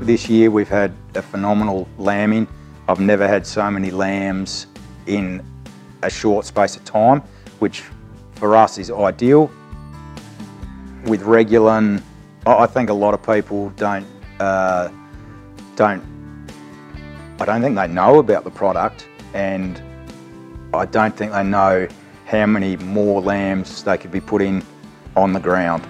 This year we've had a phenomenal lambing. I've never had so many lambs in a short space of time, which for us is ideal. With Regulin, I think a lot of people don't, uh, don't, I don't think they know about the product and I don't think they know how many more lambs they could be putting on the ground.